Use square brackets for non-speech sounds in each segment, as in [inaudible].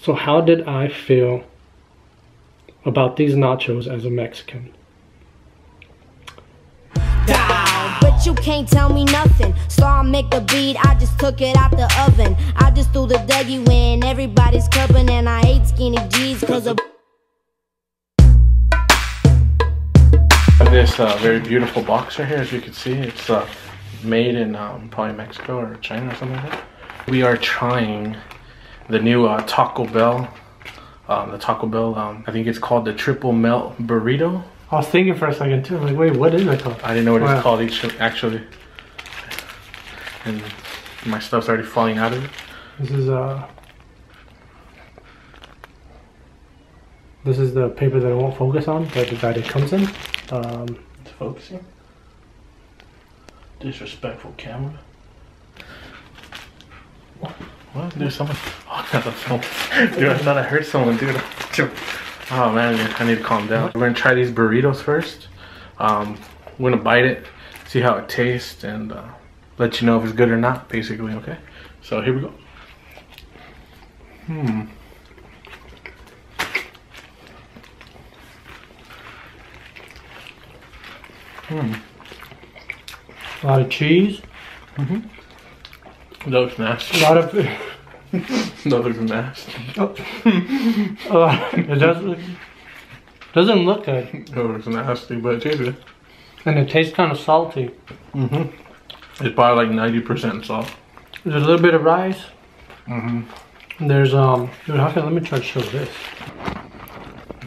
So how did I feel about these nachos as a Mexican? down. But you can't tell me nothing. Star make the beat, I just took it out the oven. I just threw the Dougie in everybody's cupping, and I hate skinny G's cause of. This uh, very beautiful box right here, as you can see, it's uh, made in um, probably Mexico or China or something like that. We are trying the new uh, Taco Bell. Um, the Taco Bell, um, I think it's called the Triple Melt Burrito. I was thinking for a second too. I'm Like, wait, what is it called? I didn't know what Wow. it's called each, actually. And my stuff's already falling out of it. This is uh. This is the paper that I won't focus on, but that it comes in. Um, It's focusing. Disrespectful camera. What? Dude, someone. Oh, I got the film. Dude, I thought I heard someone, dude. [laughs] Oh man, I need to calm down. We're gonna try these burritos first. Um, we're gonna bite it, see how it tastes, and uh, let you know if it's good or not, basically, okay? So here we go. Hmm. Hmm. a lot of cheese. Mm-hmm. That looks A lot of. [laughs] That looks nasty. a lot, it does look, doesn't look good, That looks nasty, but it tastes good. and it tastes kind of salty. Mm-hmm. It's probably like 90% salt. There's a little bit of rice. Mm-hmm. There's um. Dude, how can let me try to show this?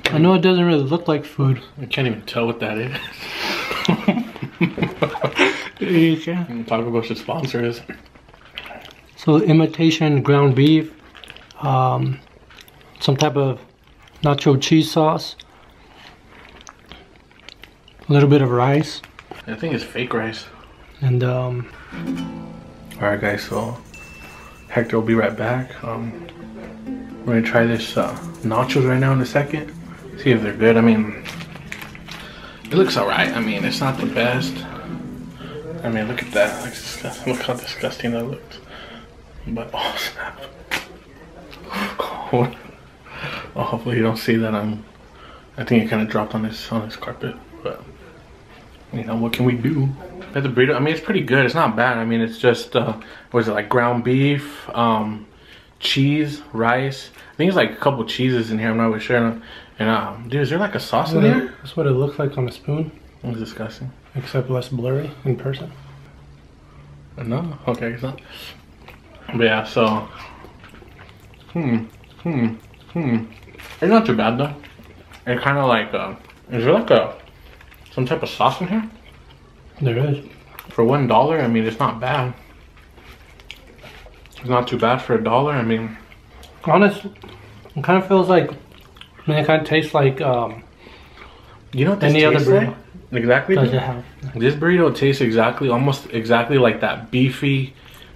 I know it doesn't really look like food. I can't even tell what that is. [laughs] Yeah. Taco Bell should sponsor us. So imitation ground beef, um, some type of nacho cheese sauce, a little bit of rice, I think it's fake rice. and um, Alright guys, so Hector will be right back. Um, we're gonna try this uh, nachos right now in a second. See if they're good. I mean, it looks alright. I mean, it's not the best. I mean, look at that. Look [laughs] how disgusting that looks. But oh snap! oh, hopefully you don't see that. I'm. I think it kind of dropped on this on this carpet, but you know what can we do? But the burrito, I mean, it's pretty good. It's not bad. I mean, it's just uh, what is it like ground beef, um, cheese, rice. I think it's like a couple cheeses in here. I'm not really sure. And um, dude, is there like a sauce in there? that's what it looks like on a spoon, It's disgusting. except less blurry in person. No, okay, it's not. Yeah, so. Hmm, hmm, hmm. It's not too bad though. It's kind of like, uh, is there like a some type of sauce in here? There is. For one dollar, I mean, it's not bad. It's not too bad for a dollar. I mean, Honest, it kind of feels like. I mean, it kind of tastes like. Um, you know what this Any other burrito? like? Exactly. does it have? This burrito tastes exactly, almost exactly like that beefy,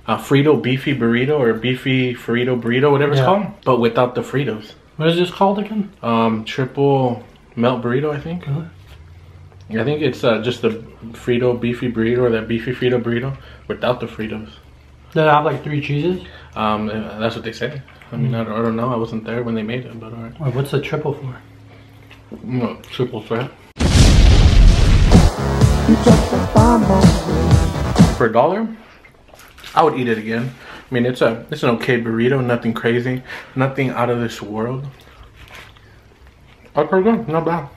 uh, Frito beefy burrito or beefy Frito burrito, whatever it's Yeah. called, but without the Fritos. What is this called again? Um, triple melt burrito, I think. Really? I think it's uh, just the Frito beefy burrito or that beefy Frito burrito without the Fritos. Does it have like three cheeses? Um, uh, that's what they say. I mean, I, don't, I don't know. I wasn't there when they made it, but alright. Or what's the triple for? No, triple threat. For a dollar, I would eat it again. I mean, it's a it's an okay burrito, nothing crazy, nothing out of this world. Oh, pretty good, not bad.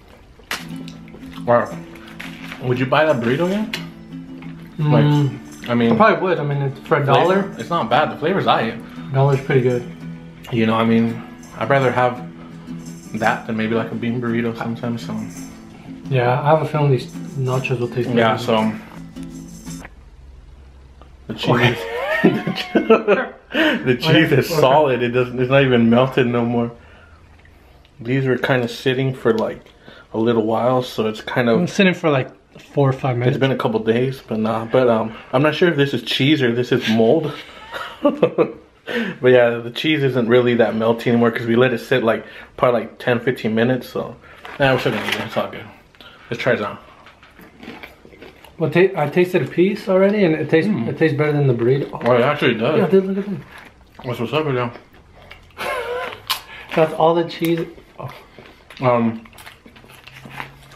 Wow. Would you buy that burrito again? Like, Mm, I mean, I probably would. I mean, it's for a flavor, dollar. it's not bad. The flavor's I. Dollar's pretty good. You know, I mean, I'd rather have that than maybe like a bean burrito sometimes. So Yeah, I have a feeling these nachos will taste yeah, so the cheese, [laughs] the cheese is solid. It doesn't. It's not even melted no more. These were kind of sitting for like a little while, so it's kind I'm of. sitting for like four or five minutes. It's been a couple days, but nah. But um, I'm not sure if this is cheese or this is mold. [laughs] but yeah, the cheese isn't really that melty anymore because we let it sit like probably like 10, 15 minutes. So nah, we're still gonna eat it. It's all good. Let's try it out. Well, I tasted a piece already, and it tastes it tastes better than the burrito. Oh, Oh, it actually does. yeah, dude, look at that. What's what's up with you? That's all the cheese. Um.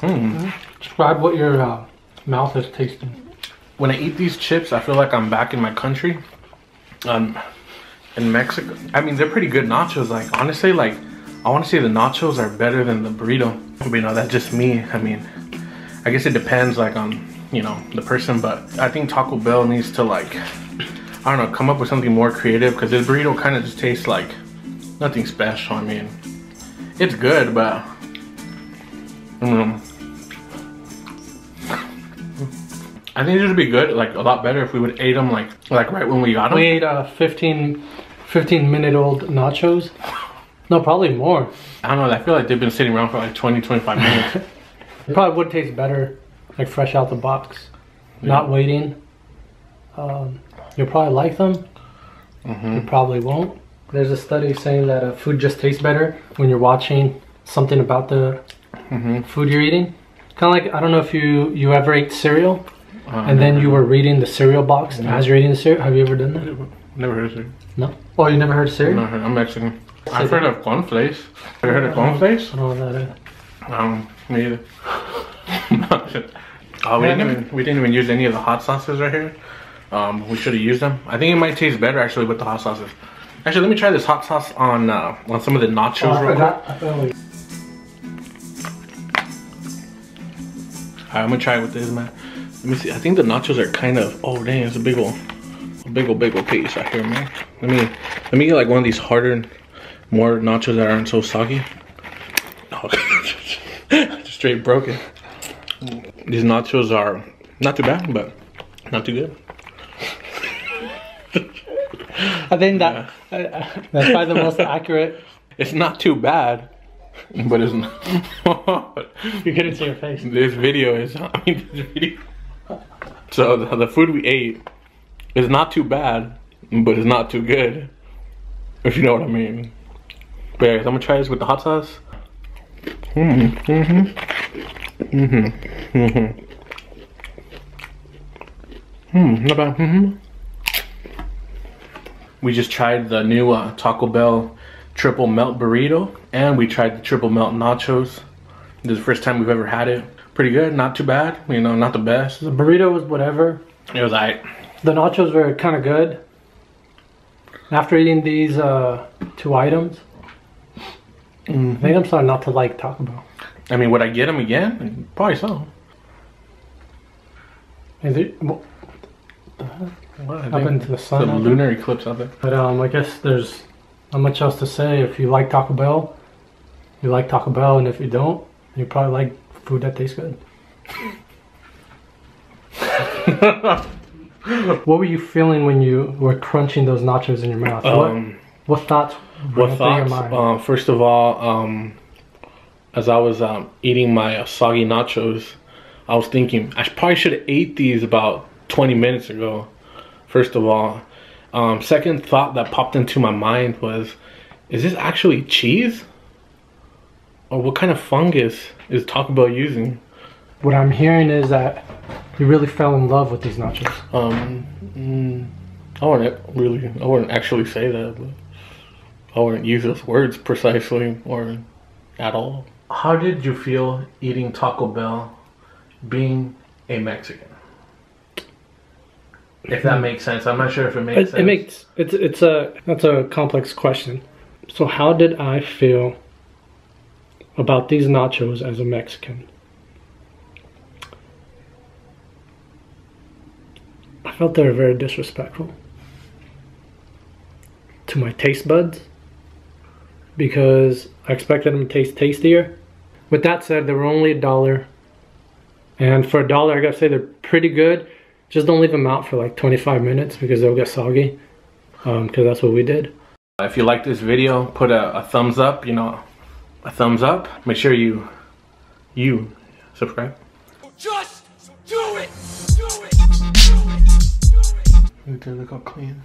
Hmm. Describe what your uh, mouth is tasting. When I eat these chips, I feel like I'm back in my country. Um, in Mexico. I mean, they're pretty good nachos. Like honestly, like I want to say the nachos are better than the burrito. But, you know, that's just me. I mean, I guess it depends like on you know the person, but I think Taco Bell needs to like I don't know come up with something more creative because this burrito kind of just tastes like nothing special. I mean, it's good, but I don't. I think it would be good, like a lot better if we would ate them like like right when we got them. We ate uh, 15, 15 minute old nachos. No, probably more. I don't know. I feel like they've been sitting around for like 20, 25 minutes. [laughs] Probably would taste better, like fresh out the box, not waiting. Um, you'll probably like them. You probably won't. There's a study saying that uh, food just tastes better when you're watching something about the food you're eating. Kind of like I don't know if you you ever ate cereal and then you were reading the cereal box as you're eating the cereal. Have you ever done that? Never heard of it. No. Oh, you never heard of cereal? No, I'm Mexican. I've heard of cornflakes. Have you heard of cornflakes? I don't know what that is. Um, me either. [laughs] oh, we didn't even we didn't even use any of the hot sauces right here. Um, we should have used them. I think it might taste better actually with the hot sauces. Actually, let me try this hot sauce on uh, on some of the nachos Oh, I real quick. forgot Alright, I'm gonna try it with this, man. Let me see. I think the nachos are kind of. Oh dang, it's a big old, a big old, big old piece right here, man. Let me, let me get like one of these harder, more nachos that aren't so soggy. Oh, [laughs] just straight broken. These nachos are not too bad, but not too good. [laughs] I think that uh, that's probably the most [laughs] accurate. It's not too bad, but it's not. You couldn't see your face. this video is. [laughs] I mean, this video. So the, the food we ate is not too bad, but it's not too good. If you know what I mean. But yeah, I'm gonna try this with the hot sauce. Mm-hmm. Mm-hmm. Mm-hmm. Mm-hmm. Hmm, not bad. Mm-hmm. We just tried the new uh, Taco Bell triple melt burrito, and we tried the triple melt nachos. This is the first time we've ever had it. Pretty good, not too bad. You know, not the best. The burrito was whatever. It was alright. The nachos were kind of good. After eating these uh, two items, I think I'm starting not to like Taco Bell. I mean, would I get them again? Probably so. Is it? Well, I Up think into the sun The lunar eclipse out there. But um, I guess there's not much else to say. If you like Taco Bell, you like Taco Bell, and if you don't, you probably like food that tastes good. [laughs] what were you feeling when you were crunching those nachos in your mouth? Um, what, what thoughts? What thoughts? mind? Uh, first of all, um, as I was um, eating my uh, soggy nachos, I was thinking I probably should have ate these about 20 minutes ago. First of all, um, second thought that popped into my mind was, is this actually cheese? Or what kind of fungus is Taco Bell using? what I'm hearing is that you really fell in love with these nachos. Um, mm, I wouldn't really, I wouldn't actually say that, but I wouldn't use those words precisely or at all. How did you feel eating Taco Bell, being a Mexican? If that makes sense, I'm not sure if it makes It, sense. it makes it's it's a that's a complex question. So how did I feel about these nachos as a Mexican? I felt they were very disrespectful to my taste buds because I expected them to taste tastier. With that said, they were only a dollar, and for a dollar, I gotta say they're pretty good. Just don't leave them out for like 25 minutes because they'll get soggy. Um, because that's what we did. If you like this video, put a, a thumbs up. You know, a thumbs up. Make sure you you subscribe. Just do it! Do it! Do it! Do it! Look how clean.